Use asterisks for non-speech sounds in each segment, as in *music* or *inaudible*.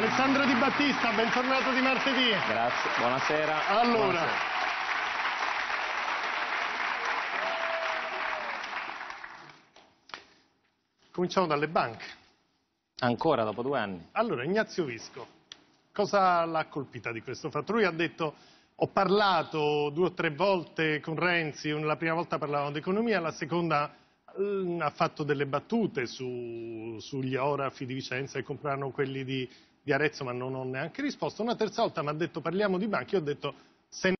Alessandro Di Battista, bentornato di martedì. Grazie, buonasera. Allora, Buonasera. cominciamo dalle banche. Ancora dopo due anni? Allora, Ignazio Visco, cosa l'ha colpita di questo fatto? Lui ha detto, ho parlato due o tre volte con Renzi, la prima volta parlavamo di economia, la seconda eh, ha fatto delle battute su, sugli orafi di Vicenza che comprarono quelli di, di Arezzo, ma non ho neanche risposto. Una terza volta mi ha detto parliamo di banche, io ho detto se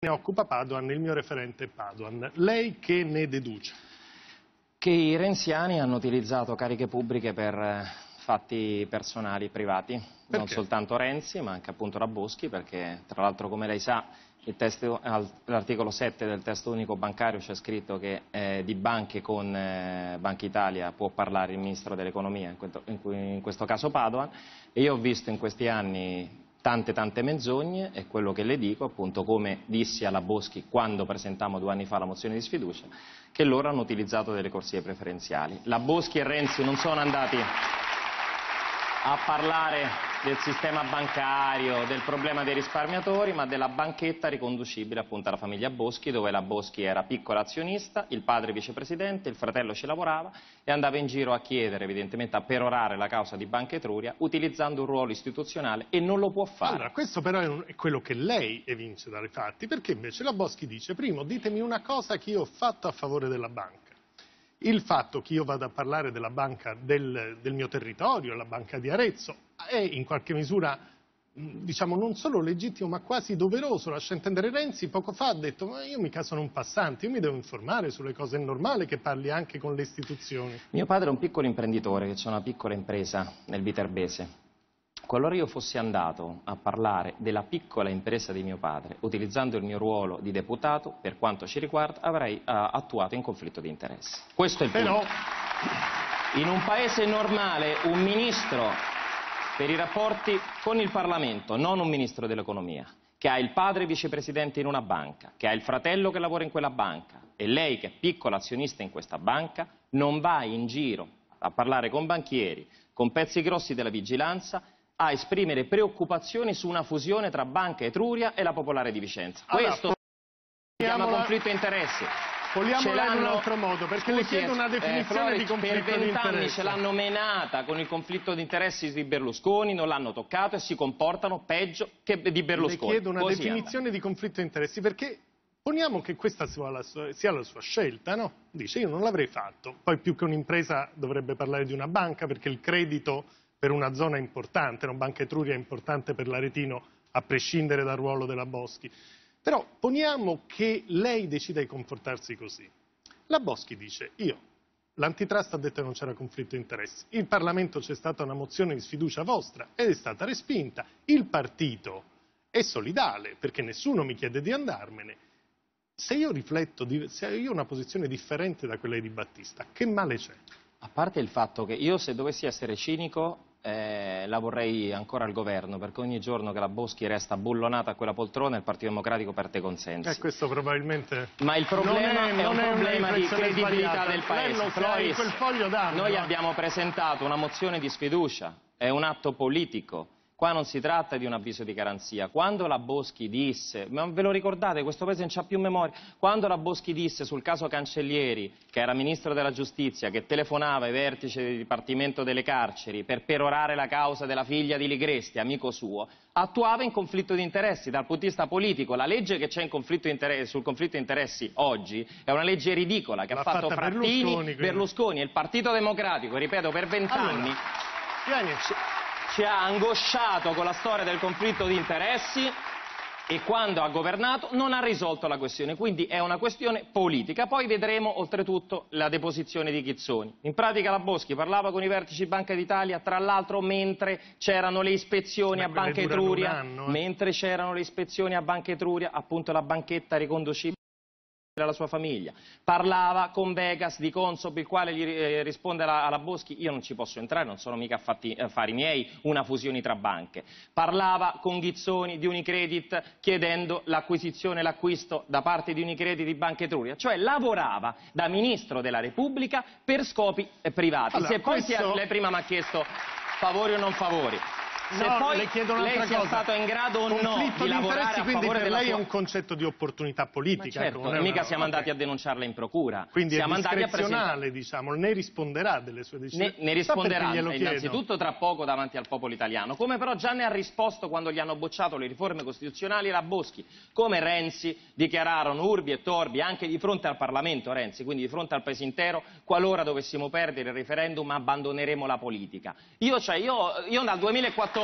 ne occupa Padoan, il mio referente è Padoan. Lei che ne deduce? Che i renziani hanno utilizzato cariche pubbliche per eh, fatti personali, privati. Non Perché? soltanto Renzi, ma anche appunto la Boschi, perché tra l'altro come lei sa l'articolo 7 del testo unico bancario c'è scritto che eh, di banche con eh, Banca Italia può parlare il Ministro dell'Economia, in, in in questo caso Padoan, e io ho visto in questi anni tante tante menzogne e quello che le dico, appunto come dissi alla Boschi quando presentammo due anni fa la mozione di sfiducia, che loro hanno utilizzato delle corsie preferenziali. La Boschi e Renzi non sono andati a parlare del sistema bancario, del problema dei risparmiatori, ma della banchetta riconducibile appunto alla famiglia Boschi, dove la Boschi era piccola azionista, il padre vicepresidente, il fratello ci lavorava e andava in giro a chiedere, evidentemente a perorare la causa di Banca Etruria, utilizzando un ruolo istituzionale e non lo può fare. Allora, questo però è, un- è quello che lei evince dai fatti, perché invece la Boschi dice, primo, ditemi una cosa che io ho fatto a favore della banca. Il fatto che io vada a parlare della banca del, del mio territorio, la banca di Arezzo, è in qualche misura, diciamo, non solo legittimo, ma quasi doveroso. Lascia intendere Renzi, poco fa ha detto, ma io mica sono un passante, io mi devo informare sulle cose, è normale che parli anche con le istituzioni. Mio padre è un piccolo imprenditore che c'è una piccola impresa nel Viterbese. Qualora io fossi andato a parlare della piccola impresa di mio padre, utilizzando il mio ruolo di deputato, per quanto ci riguarda, avrei eh, attuato in conflitto di interessi. Questo è il Però, punto. In un paese normale, un ministro per i rapporti con il Parlamento, non un ministro dell'economia, che ha il padre vicepresidente in una banca, che ha il fratello che lavora in quella banca e lei che è piccola azionista in questa banca, non va in giro a parlare con banchieri, con pezzi grossi della vigilanza, a esprimere preoccupazioni su una fusione tra Banca Etruria e la Popolare di Vicenza. Allora, Questo si chiama conflitto di interessi. Poliamola Ce in un altro modo, perché le Scusi, chiedo una eh, definizione Flori, di conflitto Per di vent'anni interessi. ce l'hanno menata con il conflitto di interessi di Berlusconi, non l'hanno toccato e si comportano peggio che di Berlusconi. Le chiedo una Così definizione di conflitto di interessi perché poniamo che questa sia la sua, sia la sua scelta, no? Dice io non l'avrei fatto, poi più che un'impresa dovrebbe parlare di una banca perché il credito per una zona importante, no? Banca Etruria è importante per l'Aretino a prescindere dal ruolo della Boschi. Però poniamo che lei decida di comportarsi così. La Boschi dice io L'antitrust ha detto che non c'era conflitto di interessi. In Parlamento c'è stata una mozione di sfiducia vostra ed è stata respinta. Il partito è solidale perché nessuno mi chiede di andarmene. Se io rifletto, se io ho una posizione differente da quella di Battista, che male c'è? A parte il fatto che io se dovessi essere cinico eh, la vorrei ancora al governo, perché ogni giorno che la Boschi resta bullonata a quella poltrona il Partito Democratico perde consensi. Eh, questo probabilmente... Ma il problema non è, un non una problema di credibilità sbagliata. del Paese. Noi no? abbiamo presentato una mozione di sfiducia, è un atto politico. Qua non si tratta di un avviso di garanzia. Quando la Boschi disse, ma ve lo ricordate, questo paese non c'ha più memoria, quando la Boschi disse sul caso Cancellieri, che era ministro della giustizia, che telefonava ai vertici del Dipartimento delle Carceri per perorare la causa della figlia di Ligresti, amico suo, attuava in conflitto di interessi dal punto di vista politico. La legge che c'è conflitto sul conflitto di interessi oggi è una legge ridicola che ha fatto Frattini, Berlusconi. Berlusconi e il Partito Democratico, ripeto, per vent'anni Vieni. Ci ha angosciato con la storia del conflitto di interessi e quando ha governato non ha risolto la questione, quindi è una questione politica. Poi vedremo oltretutto la deposizione di Ghizzoni. In pratica la Boschi parlava con i vertici Banca d'Italia, tra l'altro mentre c'erano le ispezioni Ma a Banca Etruria, anno, eh. mentre c'erano le ispezioni a Banca Etruria, appunto la banchetta riconducibile alla sua famiglia. Parlava con Vegas di Consob, il quale gli eh, risponde alla, alla Boschi, io non ci posso entrare, non sono mica affatti- affari miei, una fusione tra banche. Parlava con Ghizzoni di Unicredit chiedendo l'acquisizione e l'acquisto da parte di Unicredit di Banca Etruria, cioè lavorava da Ministro della Repubblica per scopi eh, privati. Allora, Se poi questo- lei prima mi ha chiesto favori o non favori. Se no, poi le chiedo lei sia cosa. stato in grado o no di lavorare a quindi favore per della lei è sua... un concetto di opportunità Ma politica. certo, ecco, è mica una- siamo andati a denunciarla in procura. Quindi siamo è discrezionale, diciamo, ne risponderà delle sue Ne, decisioni. ne perché risponderà innanzitutto tra poco davanti al popolo italiano, come però già ne ha risposto quando gli hanno bocciato le riforme costituzionali la Boschi, come Renzi dichiararono urbi e torbi anche di fronte al Parlamento Renzi, quindi di fronte al Paese intero, qualora dovessimo perdere il referendum abbandoneremo la politica. Io, cioè, io, io dal 2014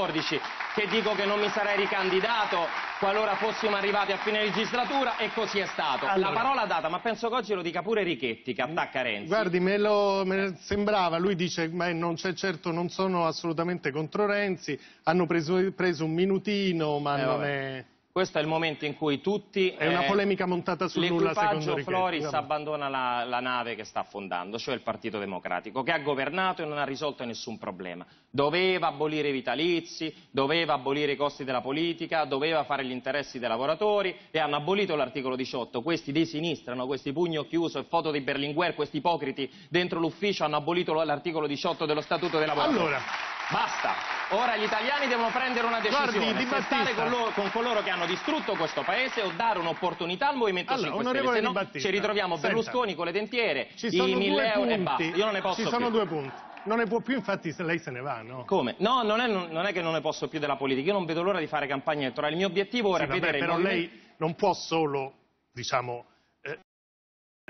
che dico che non mi sarei ricandidato qualora fossimo arrivati a fine legislatura e così è stato. Allora. La parola data, ma penso che oggi lo dica pure Richetti che attacca Renzi. Guardi, me lo me sembrava, lui dice, ma non c'è certo, non sono assolutamente contro Renzi, hanno preso, preso un minutino, ma Eh, non vabbè. è... Questo è il momento in cui tutti... È una eh, polemica montata sul nulla secondo L'equipaggio Richetti. Floris abbandona la, la nave che sta affondando, cioè il Partito Democratico, che ha governato e non ha risolto nessun problema. Doveva abolire i vitalizi, doveva abolire i costi della politica, doveva fare gli interessi dei lavoratori e hanno abolito l'articolo 18. Questi di sinistra, no? questi pugno chiuso e foto di Berlinguer, questi ipocriti dentro l'ufficio hanno abolito l'articolo 18 dello Statuto dei lavoratori. Allora, Basta! Ora gli italiani devono prendere una decisione, Guardi, stare con, loro- con coloro che hanno distrutto questo paese o dare un'opportunità al Movimento Allora, 5 Stelle, se no Battista, ci ritroviamo senta. Berlusconi con le dentiere, i sono 1000 due euro e basta. Io non ne posso ci sono più. due punti. Non ne può più, infatti, se lei se ne va, no? Come? No, non è, non è che non ne posso più della politica, io non vedo l'ora di fare campagna elettorale. Il mio obiettivo ora Sì, è vabbè, vedere però lei non può solo, diciamo,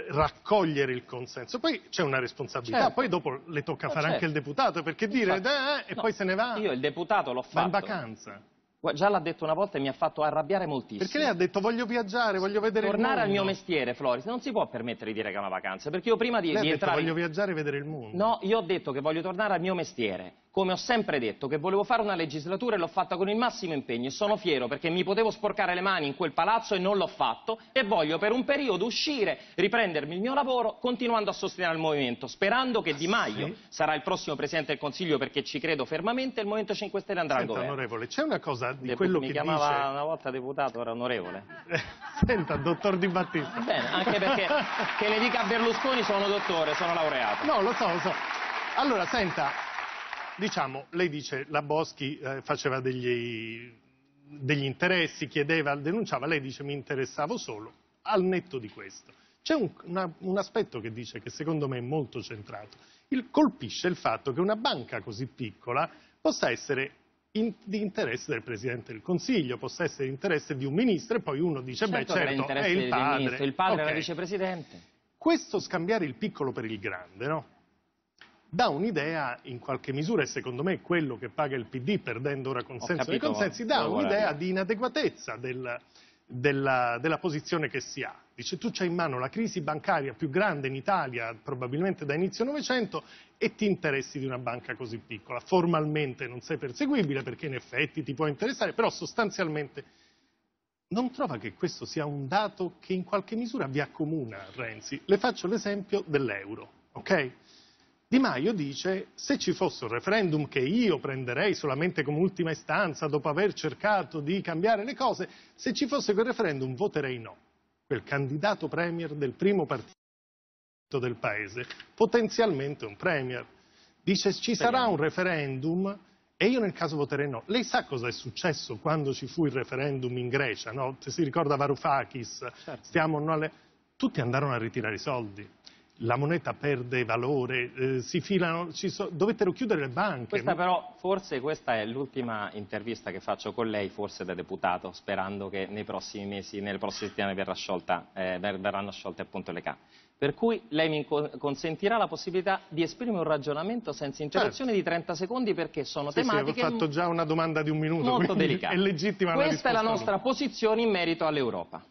raccogliere il consenso. Poi c'è una responsabilità, Certo. poi dopo le tocca Ma fare certo. anche il deputato, perché dire Infatti. "Eh", e No, poi se ne va, Io il deputato l'ho va in fatto. vacanza. Già l'ha detto una volta e mi ha fatto arrabbiare moltissimo. Perché lei ha detto voglio viaggiare, voglio vedere Tornare il al mondo. mio mestiere, Floris, non si può permettere di dire che è una vacanza, perché io prima di, Lei ha di detto entrare... voglio viaggiare e vedere il mondo. No, io ho detto che voglio tornare al mio mestiere, come ho sempre detto, che volevo fare una legislatura e l'ho fatta con il massimo impegno e sono fiero perché mi potevo sporcare le mani in quel palazzo e non l'ho fatto e voglio per un periodo uscire, riprendermi il mio lavoro continuando a sostenere il movimento, sperando che Di Maio Sì. sarà il prossimo Presidente del Consiglio perché ci credo fermamente e il Movimento 5 Stelle andrà Senta, al governo. onorevole, c'è una cosa di De- quello mi che chiamava dice... una volta deputato, ora onorevole. *laughs* Senta, dottor Di Battista. Bene, anche perché *laughs* che ne dica a Berlusconi sono dottore, sono laureato. No, lo so, lo so. Allora, senta, diciamo, lei dice la Boschi eh, faceva degli, degli interessi, chiedeva, denunciava, lei dice mi interessavo solo, al netto di questo. C'è un, un aspetto che dice che secondo me è molto centrato. Il- colpisce il fatto che una banca così piccola possa essere in- di interesse del Presidente del Consiglio, possa essere interesse di un ministro e poi uno dice, Certo beh certo, interesse è il padre. ministro, il padre Ok. era vicepresidente. Questo scambiare il piccolo per il grande, no? Dà un'idea, in qualche misura, e secondo me è quello che paga il PD perdendo ora consenso capito consensi, dà un'idea di inadeguatezza del- della, della posizione che si ha. Dice tu c'hai in mano la crisi bancaria più grande in Italia, probabilmente da inizio Novecento, e ti interessi di una banca così piccola. Formalmente non sei perseguibile perché in effetti ti può interessare, però sostanzialmente non trova che questo sia un dato che in qualche misura vi accomuna, Renzi? Le faccio l'esempio dell'euro, ok? Di Maio dice se ci fosse un referendum che io prenderei solamente come ultima istanza dopo aver cercato di cambiare le cose, se ci fosse quel referendum voterei no. Quel candidato premier del primo partito del paese, potenzialmente un premier. Dice ci sarà un referendum e io nel caso voterei no. Lei sa cosa è successo quando ci fu il referendum in Grecia? No? Se si ricorda Varoufakis, Certo. stiamo no, alle- tutti andarono a ritirare i soldi. La moneta perde valore, eh, si filano, so- dovettero chiudere le banche. Questa però, forse questa è l'ultima intervista che faccio con lei, forse da deputato, sperando che nei prossimi mesi, nelle prossime settimane verrà sciolta, eh, ver- verranno sciolte appunto le Camere. Per cui lei mi co- consentirà la possibilità di esprimere un ragionamento senza interruzione di 30 secondi perché sono Sì, sì, avevo tematiche fatto già una domanda di un minuto, molto quindi delicate. è legittima Questa è la nostra posizione in merito all'Europa.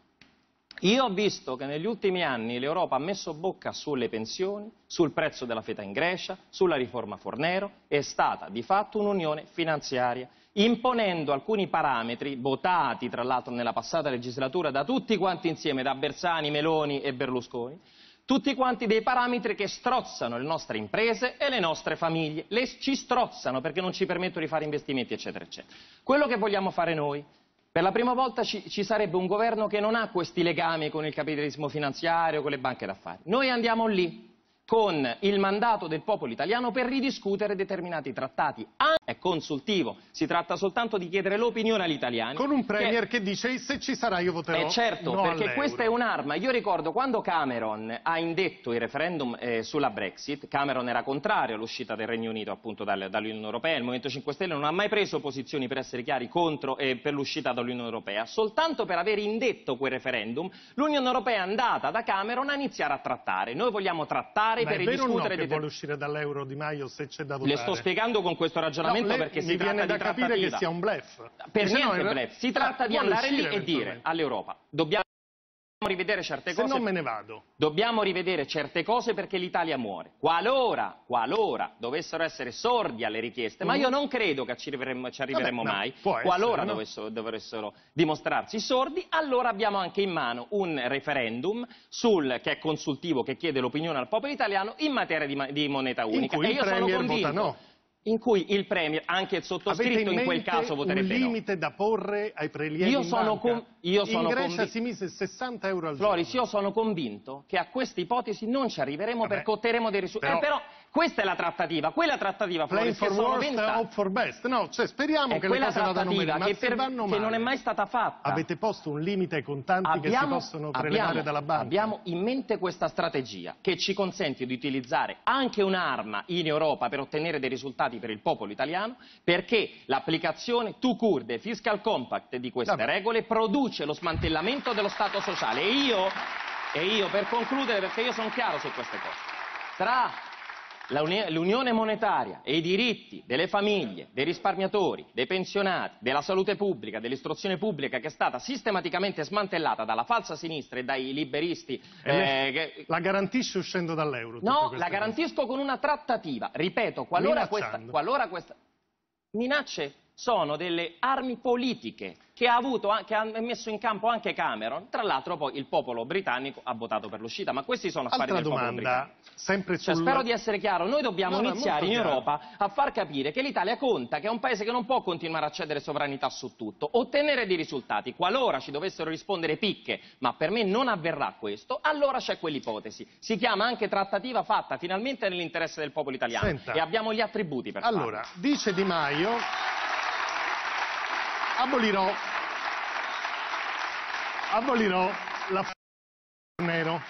Io ho visto che negli ultimi anni l'Europa ha messo bocca sulle pensioni, sul prezzo della feta in Grecia, sulla riforma Fornero, è stata di fatto un'unione finanziaria, imponendo alcuni parametri votati tra l'altro nella passata legislatura da tutti quanti insieme, da Bersani, Meloni e Berlusconi, tutti quanti dei parametri che strozzano le nostre imprese e le nostre famiglie, le ci strozzano perché non ci permettono di fare investimenti, eccetera, eccetera. Quello che vogliamo fare noi, per la prima volta ci, ci sarebbe un governo che non ha questi legami con il capitalismo finanziario, con le banche d'affari. Noi andiamo lì, con il mandato del popolo italiano per ridiscutere determinati trattati. È consultivo, si tratta soltanto di chiedere l'opinione agli italiani. Con un premier che, che dice se ci sarà io voterò Eh certo, no perché questa è un'arma. Io ricordo quando Cameron ha indetto il referendum eh, sulla Brexit, Cameron era contrario all'uscita del Regno Unito appunto dall'Unione Europea, il Movimento 5 Stelle non ha mai preso posizioni per essere chiari contro e eh, per l'uscita dall'Unione Europea, soltanto per aver indetto quel referendum l'Unione Europea è andata da Cameron a iniziare a trattare. Noi vogliamo trattare Ma per ridiscutere... o no vuole uscire dall'euro Di Maio se c'è da votare? Le sto spiegando con questo ragionamento no, perché mi si viene tratta da di capire trattativa. che sia un bluff. Per niente no, bluff, si tratta di andare lì e dire all'Europa dobbiamo rivedere certe Se cose. non me ne vado. Dobbiamo rivedere certe cose perché l'Italia muore. Qualora, qualora dovessero essere sordi alle richieste, ma Mhm. io non credo che ci arriveremmo, ci arriveremmo Vabbè, no, mai, può essere, qualora no? dovessero, dovessero dimostrarsi sordi, allora abbiamo anche in mano un referendum sul, che è consultivo, che chiede l'opinione al popolo italiano in materia di, ma- di moneta In unica. cui e il io sono convinto vota no. In cui il Premier, anche il sottoscritto in, in, quel caso un voterebbe no. limite da porre ai prelievi Io sono con- io sono in Grecia si mise 60 euro al Floris, giorno. io sono convinto che a questa ipotesi non ci arriveremo Vabbè. perché otterremo dei risultati. Però- Eh, però questa è la trattativa, quella trattativa, che for worst, hope for best. No, cioè speriamo È che le cose vadano bene, ma che, per- vanno che male, non è mai stata fatta. avete posto un limite ai contanti che si possono prelevare abbiamo- dalla banca? abbiamo in mente questa strategia che ci consente di utilizzare anche un'arma in Europa per ottenere dei risultati per il popolo italiano, perché l'applicazione to cure del fiscal compact di queste Vabbè. regole produce lo smantellamento dello Stato sociale. E io, e io per concludere, perché io sono chiaro su queste cose, tra l'unione monetaria e i diritti delle famiglie, dei risparmiatori, dei pensionati, della salute pubblica, dell'istruzione pubblica che è stata sistematicamente smantellata dalla falsa sinistra e dai liberisti. Eh, che- La garantisce uscendo dall'euro? No, la cose? garantisco con una trattativa. Ripeto, qualora questa, qualora questa... Minacce sono delle armi politiche che ha, avuto, che ha messo in campo anche Cameron. Tra l'altro poi il popolo britannico ha votato per l'uscita, ma questi sono affari Altra del popolo domanda, sempre Cioè, sul... spero di essere chiaro, noi dobbiamo No, iniziare in chiaro. Europa a far capire che l'Italia conta, che è un paese che non può continuare a cedere sovranità su tutto, ottenere dei risultati, qualora ci dovessero rispondere picche, ma per me non avverrà questo, allora c'è quell'ipotesi. Si chiama anche trattativa fatta finalmente nell'interesse del popolo italiano Senta. e abbiamo gli attributi per farlo. Allora, dice Di Maio, abolirò, abolirò la Fornero.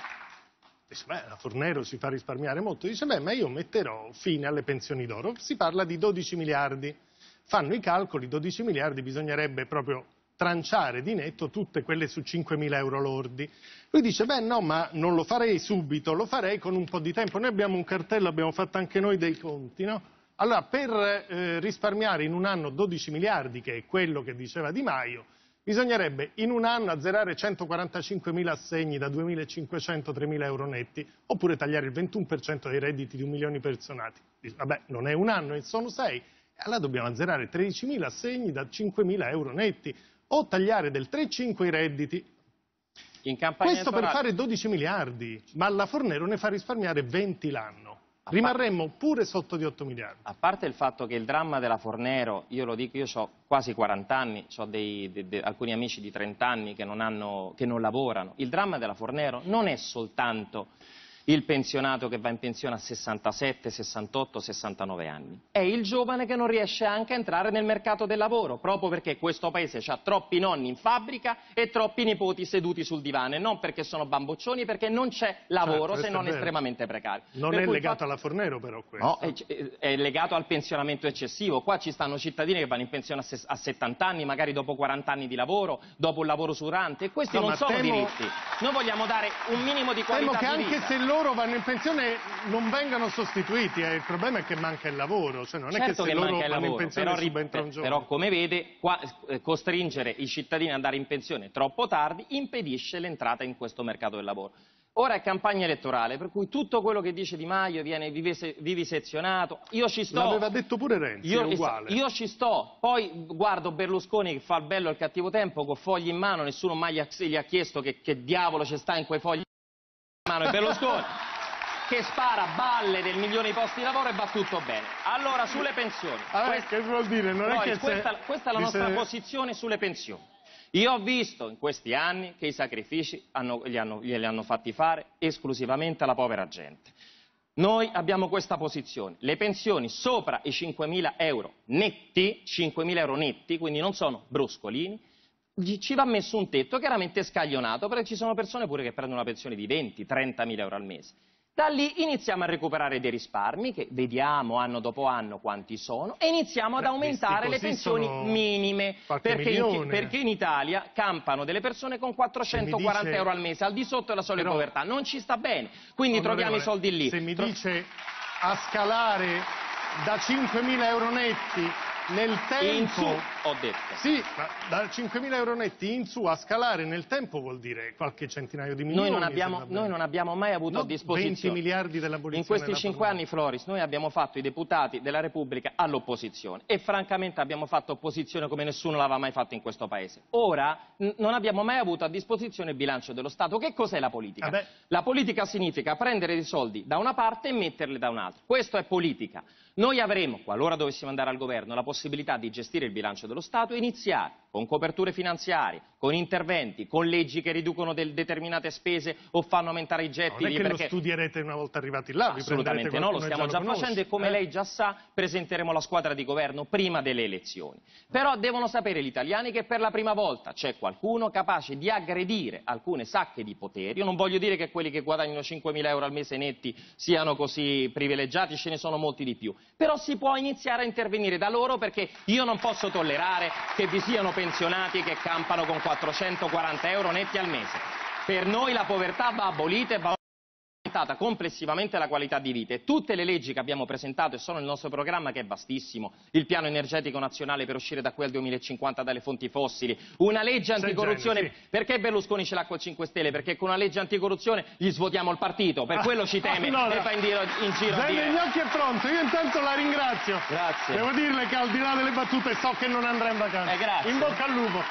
Dice, beh, la Fornero ci fa risparmiare molto. Dice, beh, ma io metterò fine alle pensioni d'oro. Si parla di 12 miliardi. Fanno i calcoli, 12 miliardi bisognerebbe proprio tranciare di netto tutte quelle su 5.000 euro lordi. Lui dice, beh no, ma non lo farei subito, lo farei con un po' di tempo. Noi abbiamo un cartello, abbiamo fatto anche noi dei conti, no? Allora, per eh, risparmiare in un anno 12 miliardi, che è quello che diceva Di Maio, bisognerebbe in un anno azzerare 145.000 assegni da 2.500 a 3.000 euro netti, oppure tagliare il 21% dei redditi di un milione di personati. Vabbè, non è un anno, sono sei. Allora dobbiamo azzerare 13.000 assegni da 5.000 euro netti, o tagliare del 3,5 i redditi. Questo per fare 12 miliardi, ma la Fornero ne fa risparmiare 20 l'anno. Rimarremmo pure sotto di 8 miliardi. A parte il fatto che il dramma della Fornero, io lo dico, io ho quasi 40 anni, ho alcuni amici di 30 anni che non, hanno- che non lavorano. Il dramma della Fornero non è soltanto il pensionato che va in pensione a 67, 68, 69 anni. È il giovane che non riesce anche a entrare nel mercato del lavoro, proprio perché questo paese ha troppi nonni in fabbrica e troppi nipoti seduti sul divano, e non perché sono bamboccioni, perché non c'è lavoro Certo, se non estremamente precario. Non Per è legato fatto- alla Fornero però questo. No, è, è legato al pensionamento eccessivo. Qua ci stanno cittadini che vanno in pensione a, a 70 anni, magari dopo 40 anni di lavoro, dopo un lavoro usurante, e questi No, non ma sono temo- diritti. Noi vogliamo dare un minimo di qualità di vita. Loro vanno in pensione non vengano sostituiti, eh, il problema è che manca il lavoro, cioè non è che Certo se che loro manca il vanno in lavoro, pensione però, subentra un però come vede, qua, eh, costringere i cittadini ad andare in pensione troppo tardi impedisce l'entrata in questo mercato del lavoro. Ora è campagna elettorale, per cui tutto quello che dice Di Maio viene vivise- vivisezionato. Io ci sto. L'aveva detto pure Renzi, Io, è uguale. io ci sto, poi guardo Berlusconi che fa il bello e il cattivo tempo con fogli in mano, nessuno mai gli ha, chiesto che, che diavolo ci sta in quei fogli mano e Berlusconi che spara balle del milione di posti di lavoro e va tutto bene. Allora sulle pensioni, Ah, questa- che vuol dire? Non è Poi, che se- questa, questa è la nostra posizione sulle pensioni. Io ho visto in questi anni che i sacrifici hanno- gli hanno- glieli hanno fatti fare esclusivamente alla povera gente. Noi abbiamo questa posizione, le pensioni sopra i 5.000 euro netti, 5.000 euro netti, quindi non sono bruscolini, ci va messo un tetto chiaramente scaglionato, perché ci sono persone pure che prendono una pensione di 20, 30.000 euro al mese. Da lì iniziamo a recuperare dei risparmi, che vediamo anno dopo anno quanti sono, e iniziamo ad Beh, aumentare le pensioni minime, perché in, perché in Italia campano delle persone con 440 dice- euro al mese, al di sotto della soglia di povertà. Non ci sta bene, quindi troviamo i soldi lì. Se mi dice a scalare da 5.000 euro netti nel tempo... In su, ho detto. Sì, ma da 5.000 euro netti in su a scalare nel tempo vuol dire qualche centinaio di milioni. Noi non, abbiamo, noi non abbiamo mai avuto a disposizione 20 miliardi dell'abolizione In questi cinque anni, Floris, noi abbiamo fatto i deputati della Repubblica all'opposizione e francamente abbiamo fatto opposizione come nessuno l'aveva mai fatto in questo Paese. Ora non abbiamo mai avuto a disposizione il bilancio dello Stato. Che cos'è la politica? Vabbè. La politica significa prendere dei soldi da una parte e metterli da un'altra. Questo è politica. Noi avremo, qualora dovessimo andare al governo, la possibilità di gestire il bilancio dello Stato e iniziare con coperture finanziarie, con interventi, con leggi che riducono determinate spese o fanno aumentare i Non gettiti. è che lo perché... studierete una volta arrivati là, Assolutamente no, lo stiamo già lo conosce, facendo e come eh? lei già sa presenteremo la squadra di governo prima delle elezioni. Però devono sapere gli italiani che per la prima volta c'è qualcuno capace di aggredire alcune sacche di potere. Io non voglio dire che quelli che guadagnano 5.000 euro al mese netti siano così privilegiati, ce ne sono molti di più. Però si può iniziare a intervenire da loro perché io non posso tollerare che vi siano pensionati che campano con 440 euro netti al mese. Per noi la povertà va abolita e va aumentata complessivamente la qualità di vita e tutte le leggi che abbiamo presentato e sono nel nostro programma che è vastissimo, il piano energetico nazionale per uscire da qui al 2050 dalle fonti fossili, una legge anticorruzione, genio, sì. perché Berlusconi ce l'ha col 5 Stelle? Perché con una legge anticorruzione gli svuotiamo il partito, per quello ci teme Ah, no. e va in giro, in giro a dire... negli occhi è pronto, io intanto la ringrazio. Grazie. Devo dirle che al di là delle battute so che non andrà in vacanza. Eh, grazie. In bocca al lupo.